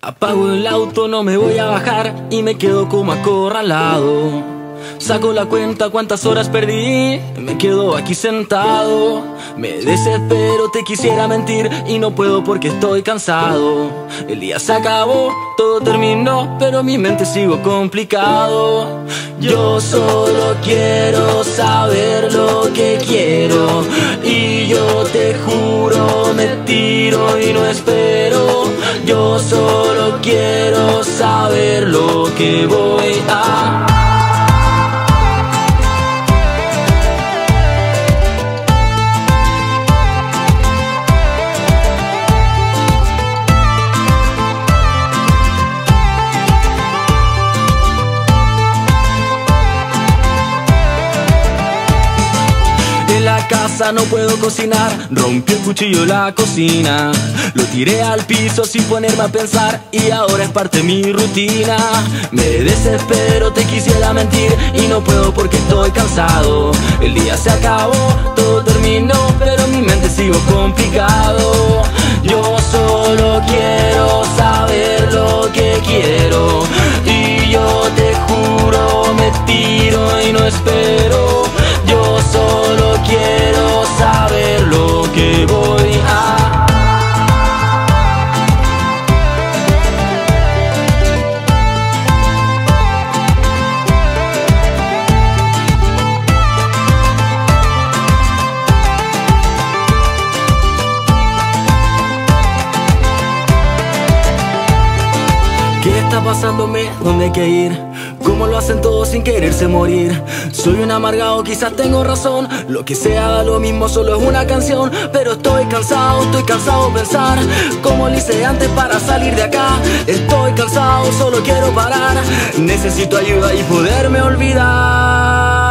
Apago el auto, no me voy a bajar y me quedo como acorralado. Saco la cuenta cuántas horas perdí, me quedo aquí sentado. Me desespero, te quisiera mentir y no puedo porque estoy cansado. El día se acabó, todo terminó, pero mi mente sigo complicado. Yo solo quiero saber lo que quiero y yo te juro me tiro y no espero. Yo solo quiero saber lo que voy no puedo cocinar. Rompí el cuchillo la cocina. Lo tiré al piso sin ponerme a pensar Y ahora es parte de mi rutina. Me desespero, te quisiera mentir Y no puedo porque estoy cansado. El día se acabó, todo terminó Pero mi mente sigo complicado ¿Qué está pasándome? ¿Dónde hay que ir? ¿Cómo lo hacen todos sin quererse morir? Soy un amargado, quizás tengo razón Lo que sea da lo mismo, solo es una canción Pero estoy cansado, estoy cansado de pensar Como lo hice antes para salir de acá Estoy cansado, solo quiero parar Necesito ayuda y poderme olvidar